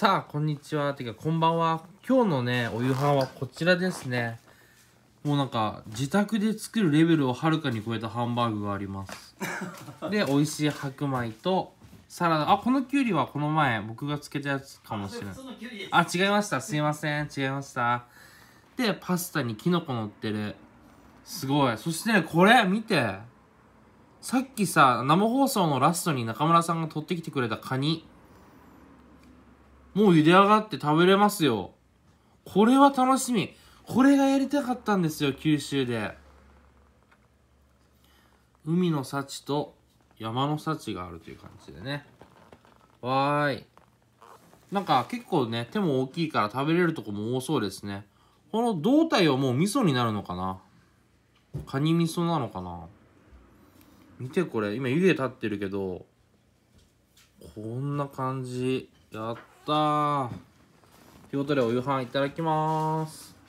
さあこんにちは。てかこんばんは。今日のねお夕飯はこちらですね。もうなんか自宅で作るレベルをはるかに超えたハンバーグがあります。で美味しい白米とサラダ。あこのきゅうりはこの前僕がつけたやつかもしれないあ違いました。すいません。違いました。でパスタにきのこ乗ってる。すごい。そしてねこれ見て。さっきさ生放送のラストに中村さんが取ってきてくれたカニもう茹で上がって食べれますよ。これは楽しみ。これがやりたかったんですよ九州で。海の幸と山の幸があるという感じでね。わーい。なんか結構ね手も大きいから食べれるとこも多そうですね。この胴体はもう味噌になるのかな？カニ味噌なのかな？見てこれ。今湯気立ってるけどこんな感じ。やったということでお夕飯いただきます。